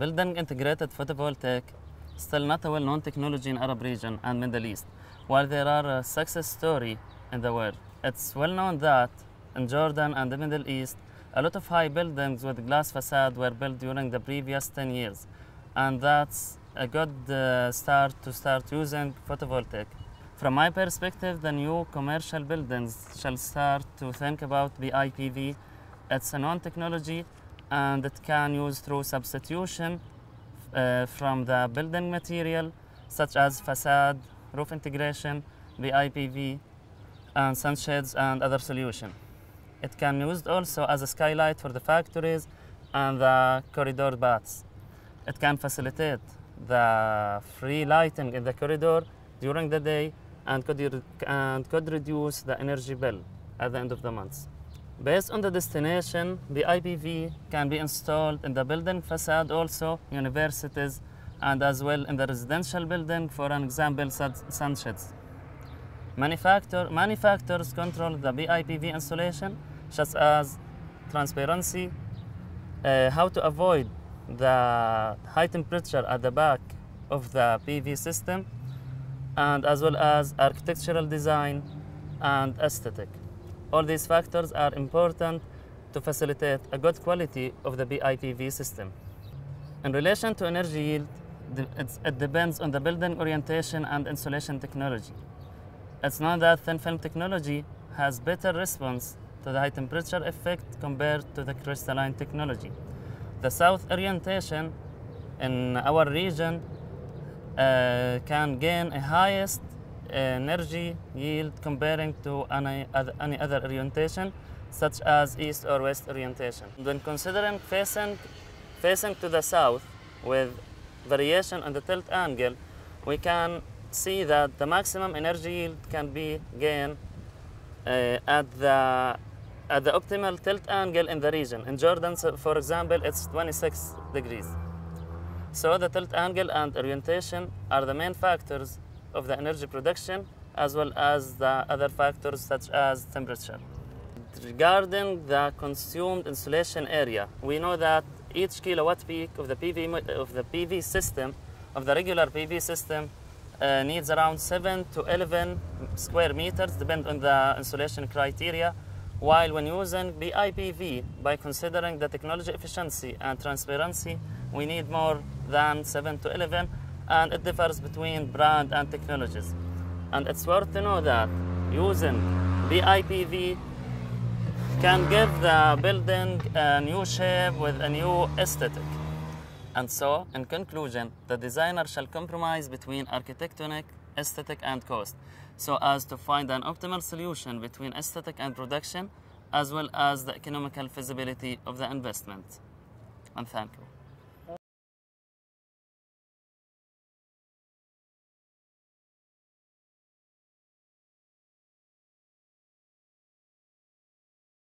Building integrated photovoltaic still not a well-known technology in Arab region and Middle East. While there are a success story in the world, it's well known that in Jordan and the Middle East, a lot of high buildings with glass facade were built during the previous 10 years. And that's a good uh, start to start using photovoltaic. From my perspective, the new commercial buildings shall start to think about BIPV. It's a known technology and it can use through substitution uh, from the building material such as facade, roof integration, BIPV, and sunshades and other solution. It can be used also as a skylight for the factories and the corridor baths. It can facilitate the free lighting in the corridor during the day and could, and could reduce the energy bill at the end of the month. Based on the destination, the IPV can be installed in the building facade also, universities, and as well in the residential building, for an example, sunshades. Manufacture, manufacturers control the BIPV installation, such as transparency, uh, how to avoid the high temperature at the back of the PV system, and as well as architectural design and aesthetic. All these factors are important to facilitate a good quality of the BIPV system. In relation to energy yield, it depends on the building orientation and insulation technology. It's known that thin film technology has better response to the high temperature effect compared to the crystalline technology. The south orientation in our region uh, can gain a highest energy yield comparing to any other, any other orientation such as east or west orientation. When considering facing, facing to the south with variation in the tilt angle, we can see that the maximum energy yield can be gained uh, at the at the optimal tilt angle in the region. In Jordan, for example, it's 26 degrees. So the tilt angle and orientation are the main factors of the energy production as well as the other factors such as temperature. Regarding the consumed insulation area, we know that each kilowatt peak of the PV, of the PV system, of the regular PV system, uh, needs around 7 to 11 square meters, depend on the insulation criteria, while when using BIPV, by considering the technology efficiency and transparency, we need more than 7 to 11 and it differs between brand and technologies. And it's worth to know that using BIPV can give the building a new shape with a new aesthetic. And so, in conclusion, the designer shall compromise between architectonic, aesthetic, and cost, so as to find an optimal solution between aesthetic and production, as well as the economical feasibility of the investment. And thank you.